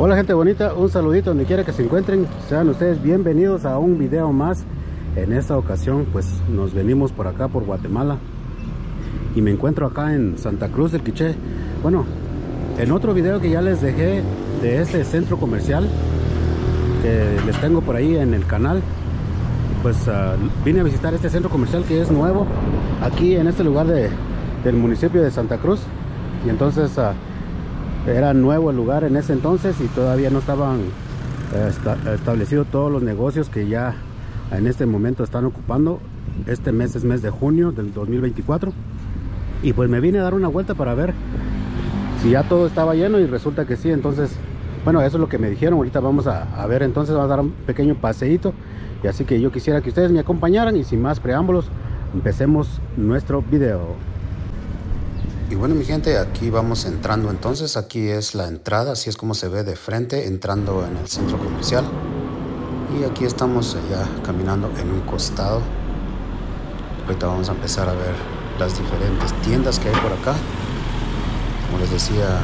Hola gente bonita, un saludito donde quiera que se encuentren. Sean ustedes bienvenidos a un video más. En esta ocasión pues nos venimos por acá por Guatemala. Y me encuentro acá en Santa Cruz del Quiché. Bueno, en otro video que ya les dejé de este centro comercial que les tengo por ahí en el canal. Pues uh, vine a visitar este centro comercial que es nuevo aquí en este lugar de, del municipio de Santa Cruz. Y entonces... Uh, era nuevo el lugar en ese entonces y todavía no estaban eh, establecidos todos los negocios que ya en este momento están ocupando. Este mes es mes de junio del 2024 y pues me vine a dar una vuelta para ver si ya todo estaba lleno y resulta que sí, entonces bueno, eso es lo que me dijeron, ahorita vamos a, a ver, entonces vamos a dar un pequeño paseíto y así que yo quisiera que ustedes me acompañaran y sin más preámbulos, empecemos nuestro video. Y bueno mi gente, aquí vamos entrando entonces, aquí es la entrada, así es como se ve de frente entrando en el centro comercial. Y aquí estamos ya caminando en un costado. Ahorita vamos a empezar a ver las diferentes tiendas que hay por acá. Como les decía,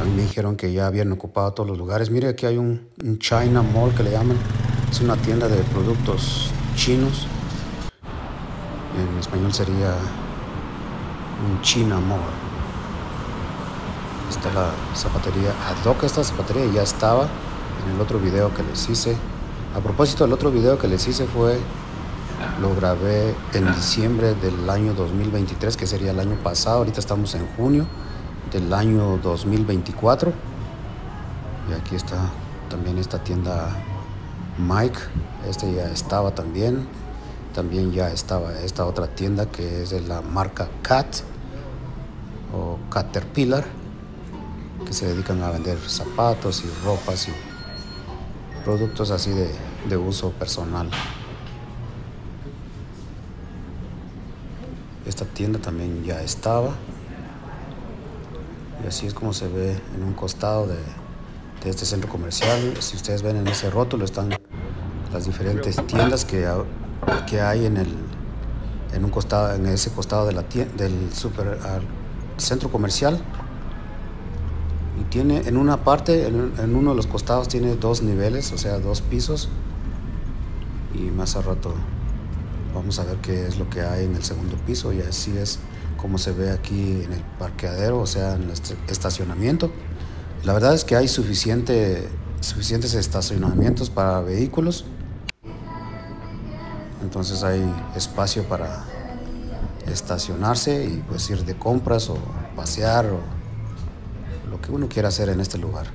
a mí me dijeron que ya habían ocupado todos los lugares. Mire, aquí hay un, un China Mall que le llaman. Es una tienda de productos chinos. En español sería un China Mall. Está la zapatería ad hoc. Esta zapatería ya estaba en el otro video que les hice. A propósito, el otro video que les hice fue, lo grabé en diciembre del año 2023, que sería el año pasado. Ahorita estamos en junio del año 2024. Y aquí está también esta tienda Mike. Este ya estaba también. También ya estaba esta otra tienda que es de la marca Cat o Caterpillar, que se dedican a vender zapatos y ropas y productos así de, de uso personal. Esta tienda también ya estaba. Y así es como se ve en un costado de, de este centro comercial. Si ustedes ven en ese rótulo están las diferentes tiendas que que hay en el en un costado en ese costado de la del super centro comercial. Y tiene en una parte en, uno de los costados tiene dos niveles o sea dos pisos. Y más a rato vamos a ver qué es lo que hay en el segundo piso. Y así es como se ve aquí en el parqueadero o sea en el estacionamiento. La verdad es que hay suficiente suficientes estacionamientos para vehículos. Entonces hay espacio para estacionarse y pues ir de compras o pasear o lo que uno quiera hacer en este lugar.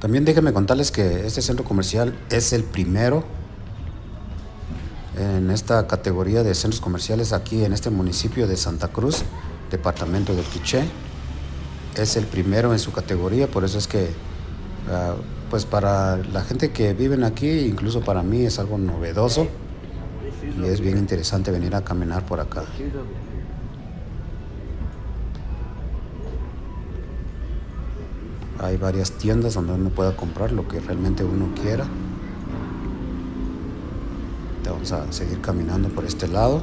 También déjenme contarles que este centro comercial es el primero en esta categoría de centros comerciales aquí en este municipio de Santa Cruz, departamento del Quiché. Es el primero en su categoría, por eso es que uh, pues para la gente que viven aquí, incluso para mí es algo novedoso y es bien interesante venir a caminar por acá. Hay varias tiendas donde uno pueda comprar lo que realmente uno quiera. Vamos a seguir caminando por este lado.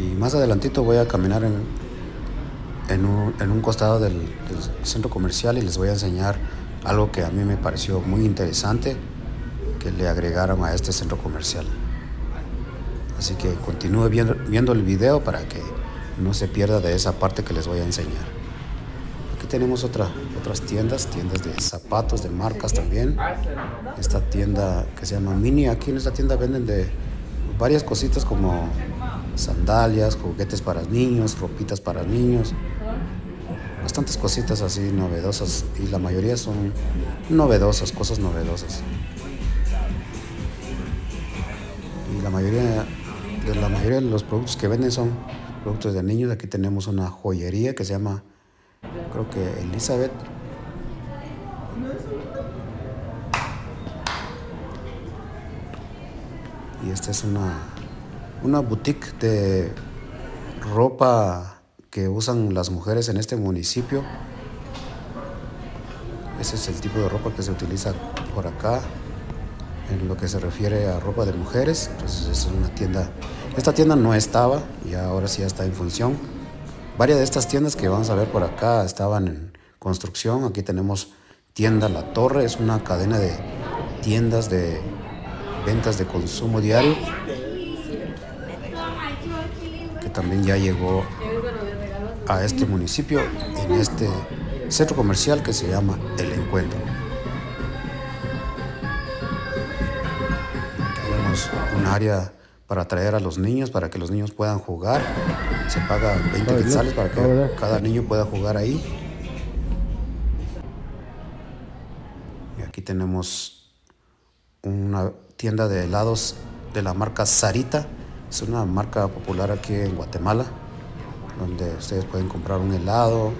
Y más adelantito voy a caminar en, en un, en un costado del, del, centro comercial y les voy a enseñar algo que a mí me pareció muy interesante le agregaron a este centro comercial. Así que continúe viendo, viendo el video para que no se pierda de esa parte que les voy a enseñar. Aquí tenemos otra, otras tiendas, tiendas de zapatos, de marcas también. Esta tienda que se llama Mini, aquí en esta tienda venden de varias cositas como sandalias, juguetes para niños, ropitas para niños, bastantes cositas así novedosas y la mayoría son novedosas, cosas novedosas. La mayoría de la mayoría de los productos que venden son productos de niños. Aquí tenemos una joyería que se llama creo que Elizabeth. Y esta es una una boutique de ropa que usan las mujeres en este municipio. Ese es el tipo de ropa que se utiliza por acá en lo que se refiere a ropa de mujeres. Entonces es una tienda. Esta tienda no estaba y ahora sí ya está en función. Varias de estas tiendas que vamos a ver por acá estaban en construcción. Aquí tenemos tienda La Torre, es una cadena de tiendas de ventas de consumo diario que también ya llegó a este municipio en este centro comercial que se llama El Encuentro. Área para atraer a los niños, para que los niños puedan jugar. Se paga 20 quetzales para que cada niño pueda jugar ahí. Y aquí tenemos una tienda de helados de la marca Sarita. Es una marca popular aquí en Guatemala, donde ustedes pueden comprar un helado,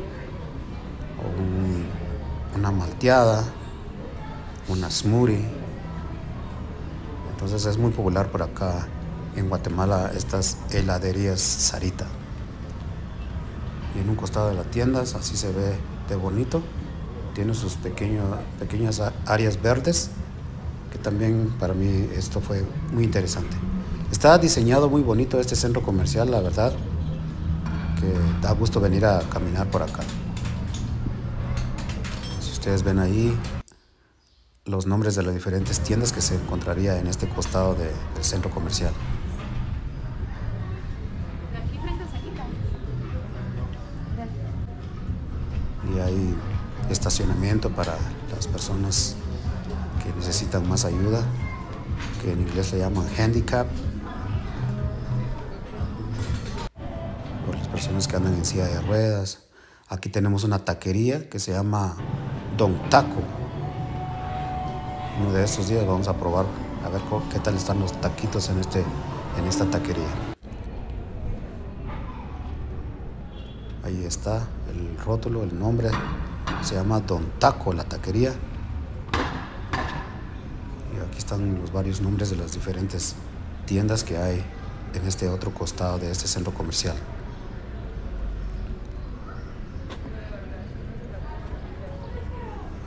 o una malteada, una smoothie. Entonces es muy popular por acá en Guatemala estas heladerías Sarita. Y en un costado de la tienda, así se ve de bonito. Tiene sus pequeñas áreas verdes, que también para mí esto fue muy interesante. Está diseñado muy bonito este centro comercial, la verdad, que da gusto venir a caminar por acá. Si ustedes ven ahí los nombres de las diferentes tiendas que se encontraría en este costado del centro comercial. y hay estacionamiento para las personas que necesitan más ayuda, que en inglés le llaman handicap, o las personas que andan en silla de ruedas. Aquí tenemos una taquería que se llama Don Taco. Uno de estos días vamos a probar a ver qué tal están los taquitos en, este, en esta taquería. Ahí está el rótulo, el nombre. Se llama Don Taco, la taquería. Y aquí están los varios nombres de las diferentes tiendas que hay en este otro costado de este centro comercial.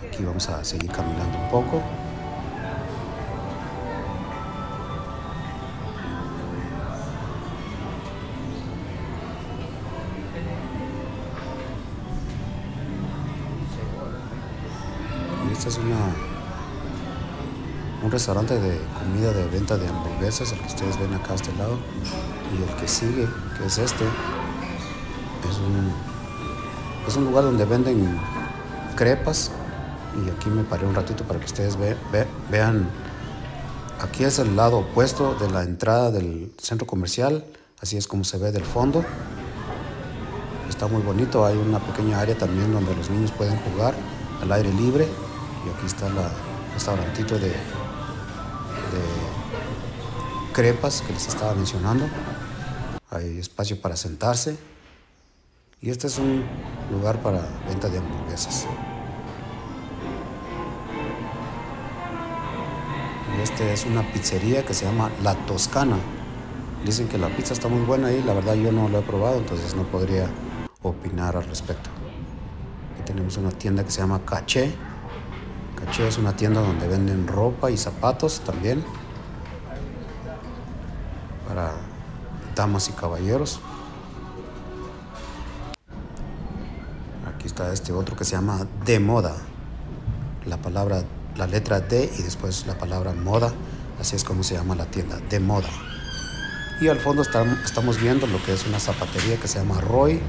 Aquí vamos a seguir caminando un poco. Es una, un restaurante de comida de venta de hamburguesas, el que ustedes ven acá a este lado. Y el que sigue, que es este, es un, es un lugar donde venden crepas. Y aquí me paré un ratito para que ustedes vean. Aquí es el lado opuesto de la entrada del centro comercial. Así es como se ve del fondo. Está muy bonito. Hay una pequeña área también donde los niños pueden jugar al aire libre. Y aquí está el restaurantito de, crepas que les estaba mencionando. Hay espacio para sentarse. Y este es un lugar para venta de hamburguesas. Y este es una pizzería que se llama La Toscana. Dicen que la pizza está muy buena y la verdad yo no lo he probado, entonces no podría opinar al respecto. Aquí tenemos una tienda que se llama Caché. Caché es una tienda donde venden ropa y zapatos también para damas y caballeros. Aquí está este otro que se llama de moda. La palabra, la letra D y después la palabra moda. Así es como se llama la tienda, de moda. Y al fondo estamos viendo lo que es una zapatería que se llama Roy.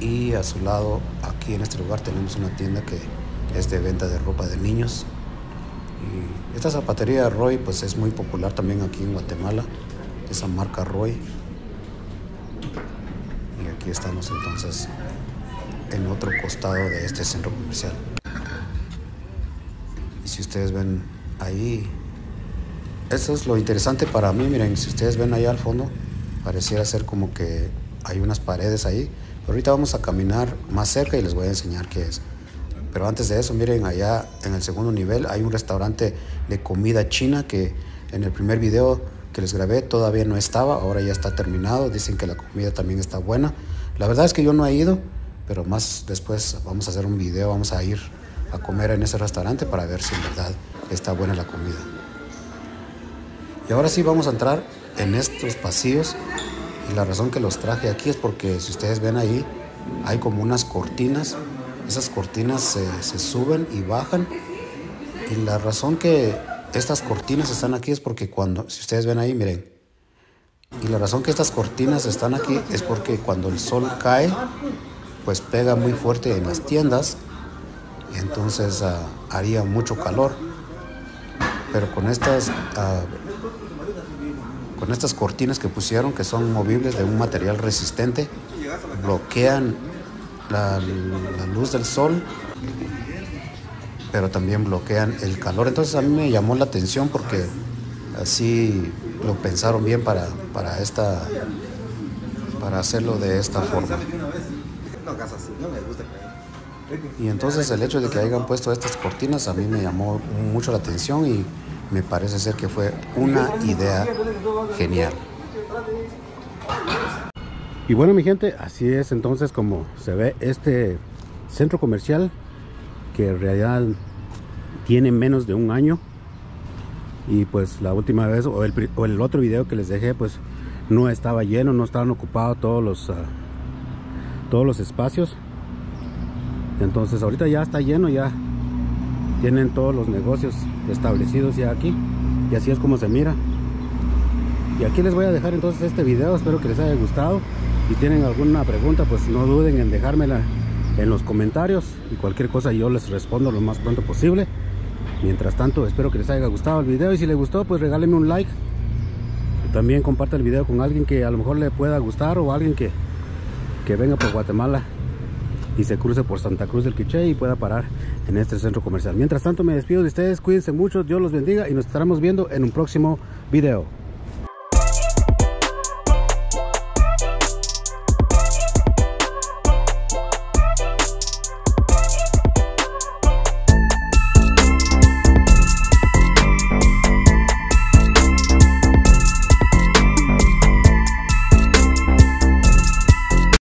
Y a su lado, aquí en este lugar, tenemos una tienda que es de venta de ropa de niños. Y esta zapatería Roy pues es muy popular también aquí en Guatemala, esa marca Roy. Y aquí estamos entonces en otro costado de este centro comercial. Y si ustedes ven ahí, eso es lo interesante para mí, miren, si ustedes ven ahí al fondo, pareciera ser como que hay unas paredes ahí, pero ahorita vamos a caminar más cerca y les voy a enseñar qué es. Pero antes de eso, miren, allá en el segundo nivel hay un restaurante de comida china que en el primer video que les grabé todavía no estaba, ahora ya está terminado, dicen que la comida también está buena. La verdad es que yo no he ido, pero más después vamos a hacer un video, vamos a ir a comer en ese restaurante para ver si en verdad está buena la comida. Y ahora sí vamos a entrar en estos pasillos Y la razón que los traje aquí es porque si ustedes ven ahí, hay como unas cortinas. Esas cortinas se, se suben y bajan. Y la razón que estas cortinas están aquí es porque cuando, si ustedes ven ahí, miren. Y la razón que estas cortinas están aquí es porque cuando el sol cae, pues pega muy fuerte en las tiendas. Entonces uh, haría mucho calor. Pero con estas uh, con estas cortinas que pusieron que son movibles de un material resistente bloquean la, luz del sol pero también bloquean el calor entonces a mí me llamó la atención porque así lo pensaron bien para, para esta para hacerlo de esta forma y entonces el hecho de que hayan puesto estas cortinas a mí me llamó mucho la atención y me parece ser que fue una idea genial. Y bueno mi gente, así es entonces como se ve este centro comercial que en realidad tiene menos de un año. Y pues la última vez o el, o el otro video que les dejé pues no estaba lleno, no estaban ocupados todos los uh, todos los espacios. Entonces ahorita ya está lleno ya tienen todos los negocios establecidos ya aquí. Y así es como se mira. Y aquí les voy a dejar entonces este video espero que les haya gustado si tienen alguna pregunta pues no duden en dejármela en los comentarios. Y cualquier cosa yo les respondo lo más pronto posible. Mientras tanto espero que les haya gustado el video. Y si les gustó pues regálenme un like. También comparte el video con alguien que a lo mejor le pueda gustar o alguien que, que venga por Guatemala y se cruce por Santa Cruz del Quiché y pueda parar en este centro comercial. Mientras tanto me despido de ustedes, cuídense mucho, Dios los bendiga y nos estaremos viendo en un próximo video.